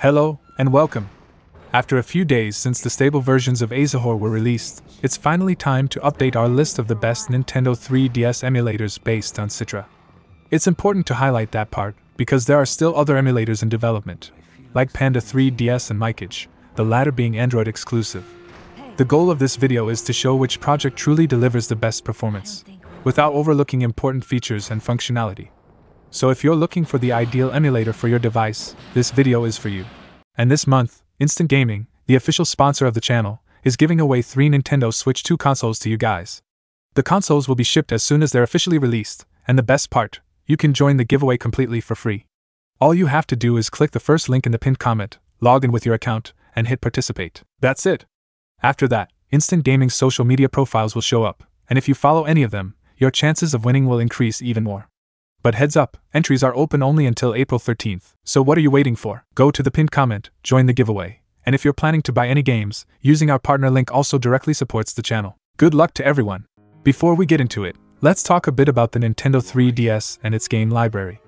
Hello, and welcome. After a few days since the stable versions of Azahar were released, it's finally time to update our list of the best Nintendo 3DS emulators based on Citra. It's important to highlight that part, because there are still other emulators in development, like Panda 3DS and Mikage, the latter being Android exclusive. The goal of this video is to show which project truly delivers the best performance, without overlooking important features and functionality. So if you're looking for the ideal emulator for your device, this video is for you. And this month, Instant Gaming, the official sponsor of the channel, is giving away three Nintendo Switch 2 consoles to you guys. The consoles will be shipped as soon as they're officially released, and the best part, you can join the giveaway completely for free. All you have to do is click the first link in the pinned comment, log in with your account, and hit participate. That's it. After that, Instant Gaming's social media profiles will show up, and if you follow any of them, your chances of winning will increase even more. But heads up, entries are open only until April 13th, so what are you waiting for? Go to the pinned comment, join the giveaway, and if you're planning to buy any games, using our partner link also directly supports the channel. Good luck to everyone! Before we get into it, let's talk a bit about the Nintendo 3DS and its game library.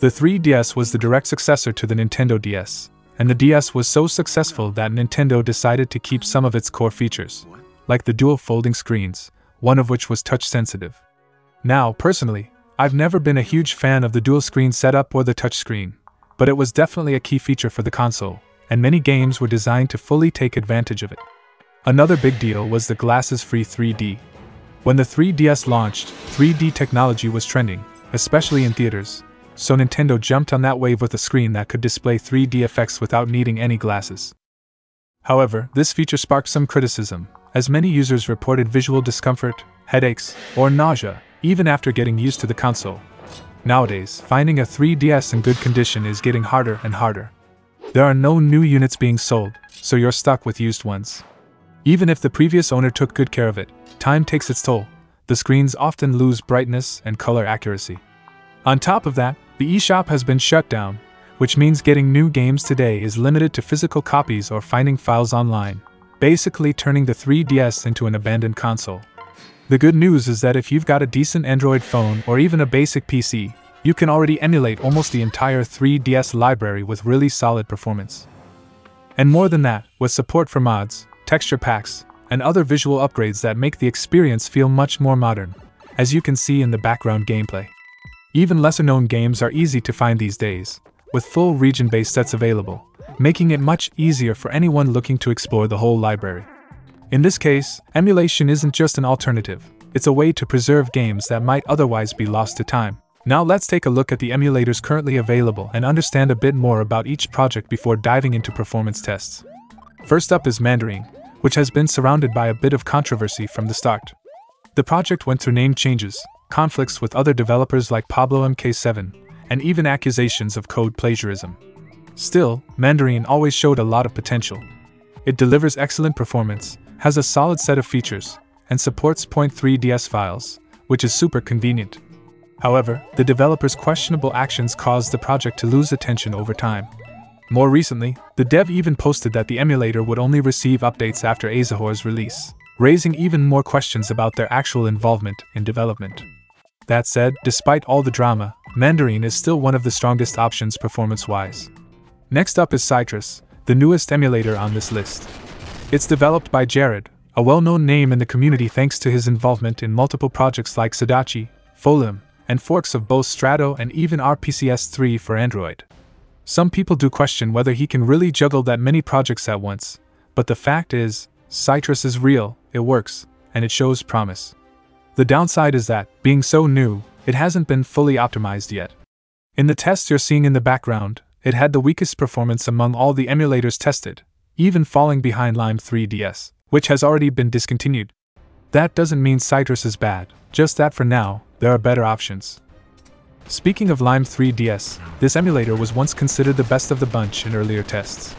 The 3DS was the direct successor to the Nintendo DS, and the DS was so successful that Nintendo decided to keep some of its core features, like the dual folding screens, one of which was touch sensitive. Now, personally, I've never been a huge fan of the dual screen setup or the touchscreen, but it was definitely a key feature for the console, and many games were designed to fully take advantage of it. Another big deal was the glasses free 3D. When the 3DS launched, 3D technology was trending, especially in theaters, so Nintendo jumped on that wave with a screen that could display 3D effects without needing any glasses. However, this feature sparked some criticism, as many users reported visual discomfort, headaches, or nausea, even after getting used to the console. Nowadays, finding a 3DS in good condition is getting harder and harder. There are no new units being sold, so you're stuck with used ones. Even if the previous owner took good care of it, time takes its toll. The screens often lose brightness and color accuracy. On top of that, the eShop has been shut down, which means getting new games today is limited to physical copies or finding files online, basically turning the 3DS into an abandoned console. The good news is that if you've got a decent Android phone or even a basic PC, you can already emulate almost the entire 3DS library with really solid performance. And more than that, with support for mods, texture packs, and other visual upgrades that make the experience feel much more modern, as you can see in the background gameplay. Even lesser known games are easy to find these days, with full region based sets available, making it much easier for anyone looking to explore the whole library. In this case, emulation isn't just an alternative, it's a way to preserve games that might otherwise be lost to time. Now let's take a look at the emulators currently available and understand a bit more about each project before diving into performance tests. First up is Mandarine, which has been surrounded by a bit of controversy from the start. The project went through name changes, conflicts with other developers like Pablo MK7, and even accusations of code plagiarism. Still, Mandarine always showed a lot of potential. It delivers excellent performance, has a solid set of features, and supports .3ds files, which is super convenient. However, the developer's questionable actions caused the project to lose attention over time. More recently, the dev even posted that the emulator would only receive updates after Azahar's release, raising even more questions about their actual involvement in development. That said, despite all the drama, Mandarine is still one of the strongest options performance wise. Next up is Cytrus, the newest emulator on this list. It's developed by Jared, a well known name in the community thanks to his involvement in multiple projects like Sudachi, Folium, and forks of both Strato and even RPCS 3 for Android. Some people do question whether he can really juggle that many projects at once, but the fact is, Cytrus is real, it works, and it shows promise. The downside is that, being so new, it hasn't been fully optimized yet. In the tests you're seeing in the background, it had the weakest performance among all the emulators tested, even falling behind Lime 3DS, which has already been discontinued. That doesn't mean Cytrus is bad, just that for now, there are better options. Speaking of Lime 3DS, this emulator was once considered the best of the bunch in earlier tests.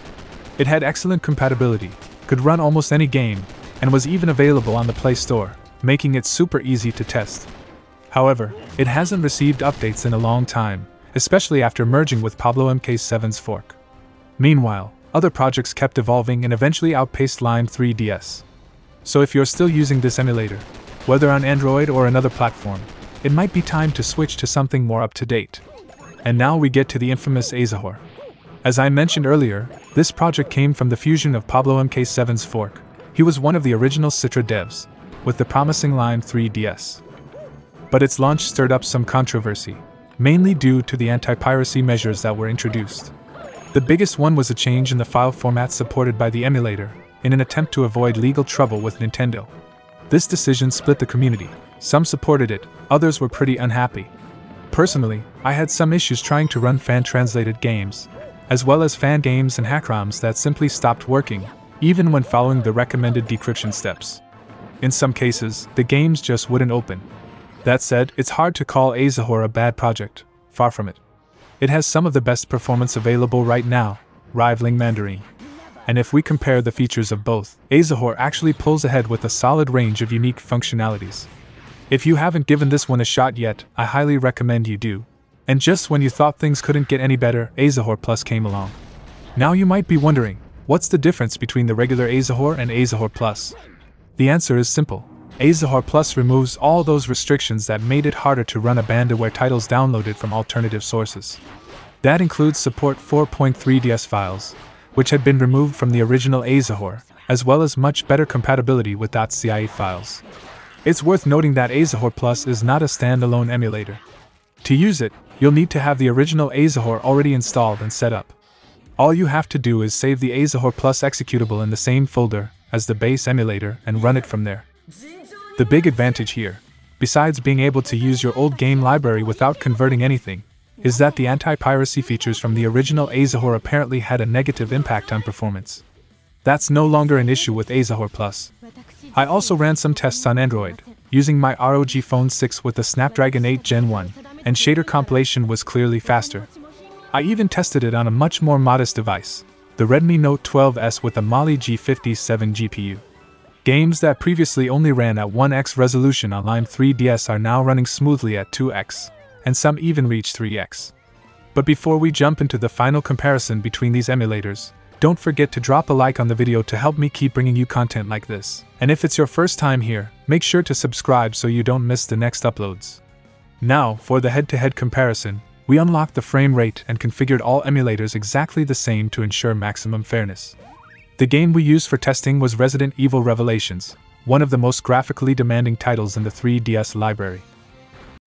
It had excellent compatibility, could run almost any game, and was even available on the Play Store, making it super easy to test. However, it hasn't received updates in a long time, especially after merging with Pablo MK7's fork. Meanwhile, other projects kept evolving and eventually outpaced Lime 3DS. So if you're still using this emulator, whether on Android or another platform, it might be time to switch to something more up to date. And now we get to the infamous Azahar. As I mentioned earlier, this project came from the fusion of Pablo MK7's fork. He was one of the original Citra devs, with the promising Lime 3DS. But its launch stirred up some controversy, mainly due to the anti piracy measures that were introduced. The biggest one was a change in the file format supported by the emulator, in an attempt to avoid legal trouble with Nintendo. This decision split the community. Some supported it, others were pretty unhappy. Personally, I had some issues trying to run fan translated games, as well as fan games and hack-ROMs that simply stopped working, even when following the recommended decryption steps. In some cases, the games just wouldn't open. That said, it's hard to call Azahar a bad project, far from it. It has some of the best performance available right now, rivaling Mandarine. And if we compare the features of both, Azahar actually pulls ahead with a solid range of unique functionalities. If you haven't given this one a shot yet, I highly recommend you do, and just when you thought things couldn't get any better, Azahar Plus came along. Now you might be wondering, what's the difference between the regular Azahar and Azahar Plus? The answer is simple. Azahar Plus removes all those restrictions that made it harder to run abandonware titles downloaded from alternative sources. That includes support 4.3DS files, which had been removed from the original Azahar, as well as much better compatibility with .cia files. It's worth noting that Azahar Plus is not a standalone emulator. To use it, you'll need to have the original Azahar already installed and set up. All you have to do is save the Azahar Plus executable in the same folder as the base emulator and run it from there. The big advantage here, besides being able to use your old game library without converting anything, is that the anti piracy features from the original Azahar apparently had a negative impact on performance. That's no longer an issue with Azahar Plus. I also ran some tests on Android, using my ROG Phone 6 with the Snapdragon 8 Gen 1, and shader compilation was clearly faster. I even tested it on a much more modest device, the Redmi Note 12S with a Mali G57 GPU. Games that previously only ran at 1x resolution on Lime 3DS are now running smoothly at 2x, and some even reach 3x. But before we jump into the final comparison between these emulators, don't forget to drop a like on the video to help me keep bringing you content like this. And if it's your first time here, make sure to subscribe so you don't miss the next uploads. Now, for the head to head comparison, we unlocked the frame rate and configured all emulators exactly the same to ensure maximum fairness. The game we used for testing was Resident Evil Revelations, one of the most graphically demanding titles in the 3DS library.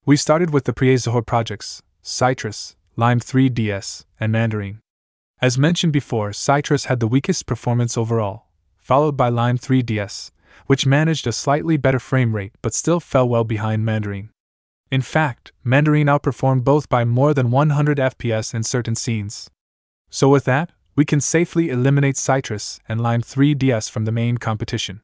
We started with the pre-Azahar projects Cytrus, Lime 3DS, and Mandarine. As mentioned before, Cytrus had the weakest performance overall, followed by Lime 3DS, which managed a slightly better frame rate but still fell well behind Mandarine. In fact, Mandarine outperformed both by more than 100 FPS in certain scenes. So, with that, we can safely eliminate Cytrus and Lime 3DS from the main competition.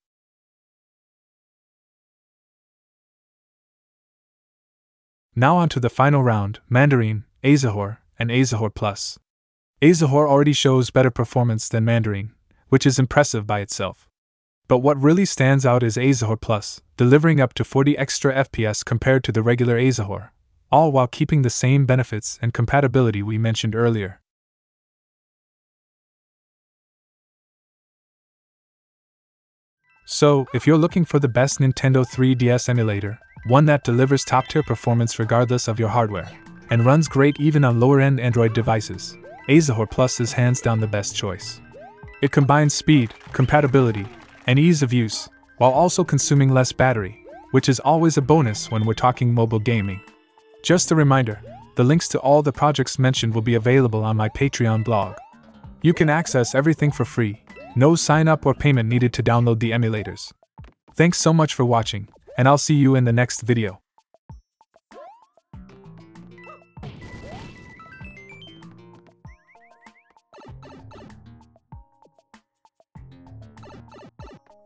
Now on to the final round Mandarine, Azahar, and Azahar Plus. Azahar already shows better performance than Mandarine, which is impressive by itself. But what really stands out is Azahar Plus, delivering up to 40 extra FPS compared to the regular Azahar, all while keeping the same benefits and compatibility we mentioned earlier. So, if you're looking for the best Nintendo 3DS emulator, one that delivers top tier performance regardless of your hardware, and runs great even on lower end Android devices, Azahar Plus is hands down the best choice. It combines speed, compatibility, and ease of use, while also consuming less battery, which is always a bonus when we're talking mobile gaming. Just a reminder the links to all the projects mentioned will be available on my Patreon blog. You can access everything for free, no sign up or payment needed to download the emulators. Thanks so much for watching, and I'll see you in the next video.